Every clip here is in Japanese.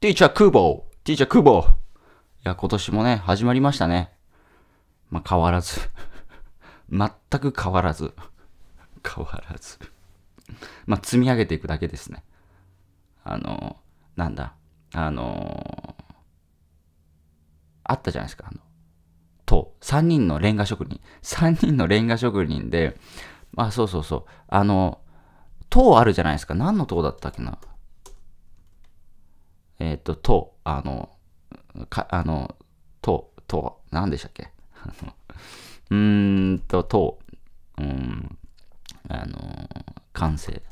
ティーチャークボーティーチャークボーいや、今年もね、始まりましたね。まあ、変わらず。全く変わらず。変わらず。まあ、積み上げていくだけですね。あの、なんだ。あのあったじゃないですか。あの、と、3人のレンガ職人。3人のレンガ職人で、まあ、そうそうそう。あの、塔あるじゃないですか。何の塔だったっけな。えっ、と、塔、あの、か、あの、塔、塔、何でしたっけ？うーんと、塔、うん、あの、完成。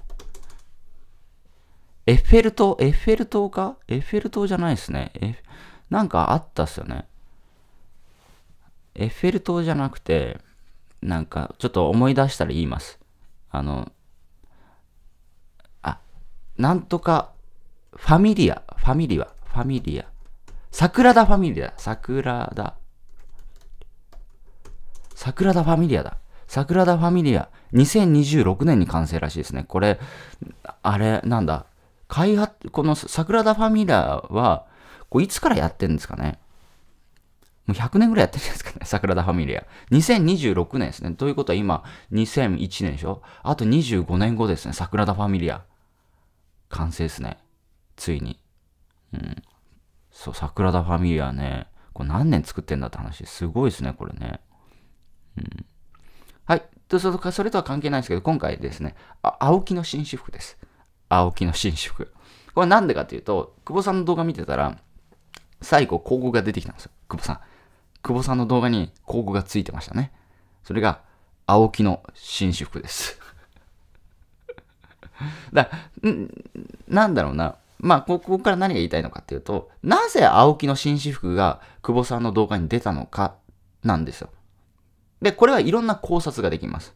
エッフェル塔、エッフェル塔か？エッフェル塔じゃないですね。えなんかあったっすよね。エッフェル塔じゃなくて、なんか、ちょっと思い出したら言います。あの、あ、なんとか、ファミリア、ファミリア、ファミリア。サグラダファミリア、サグラダ。サグラダファミリアだ。サグラダファミリア。2026年に完成らしいですね。これ、あれ、なんだ。開発、このサグラダファミリアは、こういつからやってるんですかねもう100年ぐらいやってるんですかね桜田ファミリア。2026年ですね。ということは今、2001年でしょあと25年後ですね。桜田ファミリア。完成ですね。ついに。うん。そう、桜田ファミリアね。これ何年作ってんだって話。すごいですね、これね。うん。はい。とそれとは関係ないんですけど、今回ですね、あ青木の紳士服です。青木の紳士服。これなんでかっていうと、久保さんの動画見てたら、最後広告が出てきたんですよ。久保さん。久保さんの動画に広告がついてましたね。それが、青木の紳士服です。だん、なんだろうな。まあ、ここから何が言いたいのかっていうと、なぜ青木の紳士服が久保さんの動画に出たのかなんですよ。で、これはいろんな考察ができます。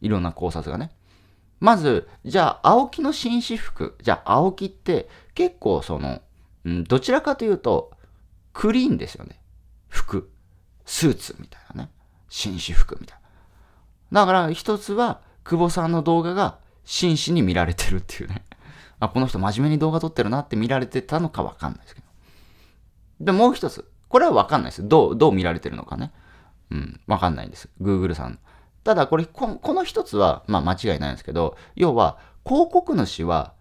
いろんな考察がね。まず、じゃあ、青木の紳士服。じゃあ、青木って結構その、うん、どちらかというと、クリーンですよね。服。スーツみたいなね。紳士服みたいな。だから、一つは、久保さんの動画が紳士に見られてるっていうね。あ、この人真面目に動画撮ってるなって見られてたのかわかんないですけど。で、もう一つ。これはわかんないです。どう、どう見られてるのかね。うん、わかんないんです。Google さん。ただこれ、この一つは、まあ間違いないんですけど、要は、広告主は、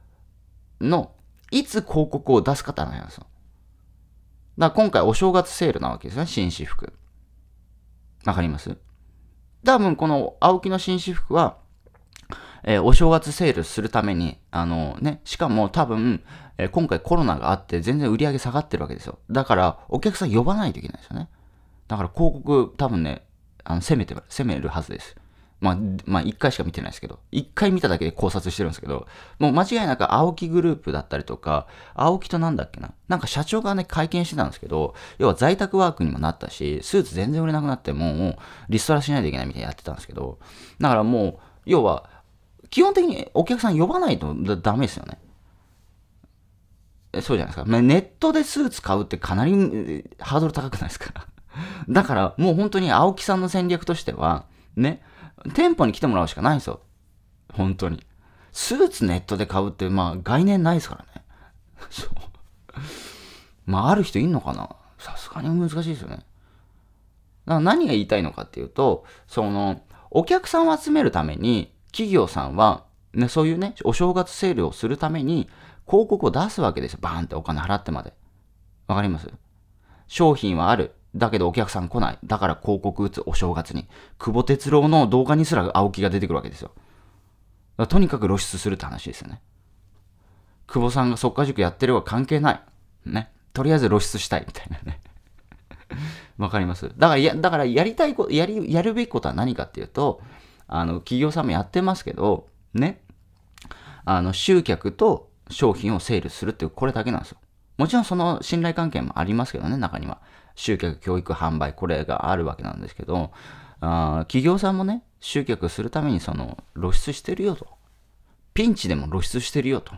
の、いつ広告を出すかってなんですよ。だから今回お正月セールなわけですね、紳士服。わかります？多分この青木の紳士服は、えー、お正月セールするために、あのね、しかも多分、えー、今回コロナがあって全然売り上げ下がってるわけですよ。だからお客さん呼ばないといけないですよね。だから広告多分ね、あの、攻めて、攻めるはずです。まあ、まあ、一回しか見てないですけど、一回見ただけで考察してるんですけど、もう間違いなく青木グループだったりとか、青木となんだっけな、なんか社長がね、会見してたんですけど、要は在宅ワークにもなったし、スーツ全然売れなくなっても、うリストラしないといけないみたいなやってたんですけど、だからもう、要は、基本的にお客さん呼ばないとダメですよね。そうじゃないですか。ネットでスーツ買うってかなりハードル高くないですか だからもう本当に青木さんの戦略としては、ね、店舗に来てもらうしかないんですよ。本当に。スーツネットで買うって、まあ概念ないですからね。そう。まあある人いんのかなさすがに難しいですよね。だから何が言いたいのかっていうと、その、お客さんを集めるために、企業さんは、ね、そういうね、お正月セールをするために、広告を出すわけですよ。バーンってお金払ってまで。わかります？商品はある。だけどお客さん来ない。だから広告打つお正月に。久保哲郎の動画にすら青木が出てくるわけですよ。とにかく露出するって話ですよね。久保さんが速稼塾やってるは関係ない。ね。とりあえず露出したいみたいなね。わかります？だからや、だからやりたいこと、やり、やるべきことは何かっていうと、あの、企業さんもやってますけど、ね。あの、集客と商品をセールするって、これだけなんですよ。もちろんその信頼関係もありますけどね、中には。集客、教育、販売、これがあるわけなんですけど、あ企業さんもね、集客するためにその露出してるよと。ピンチでも露出してるよと。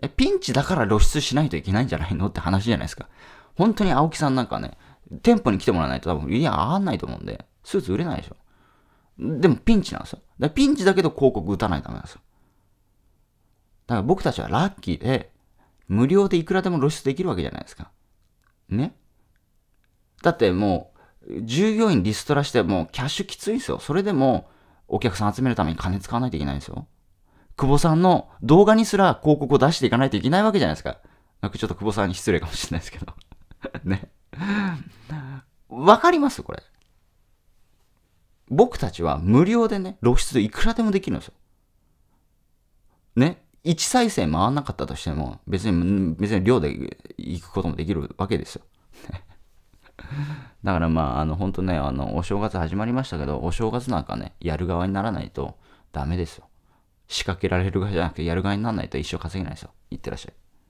え、ピンチだから露出しないといけないんじゃないのって話じゃないですか。本当に青木さんなんかね、店舗に来てもらわないと多分売り上げ上がんないと思うんで、スーツ売れないでしょ。でもピンチなんですよ。だピンチだけど広告打たないとダメなんですよ。だから僕たちはラッキーで、無料でいくらでも露出できるわけじゃないですか。ね？だってもう、従業員リストラしてもうキャッシュきついんですよ。それでもお客さん集めるために金使わないといけないんですよ。久保さんの動画にすら広告を出していかないといけないわけじゃないですか。なんかちょっと久保さんに失礼かもしれないですけど。ね？わかります？これ。僕たちは無料でね、露出いくらでもできるんですよ。ね？1再生回んなかったとしても、別に、別に量で行くこともできるわけですよ。だからまあ、あの、本当ね、あの、お正月始まりましたけど、お正月なんかね、やる側にならないとダメですよ。仕掛けられる側じゃなくて、やる側にならないと一生稼げないですよ。いってらっしゃい。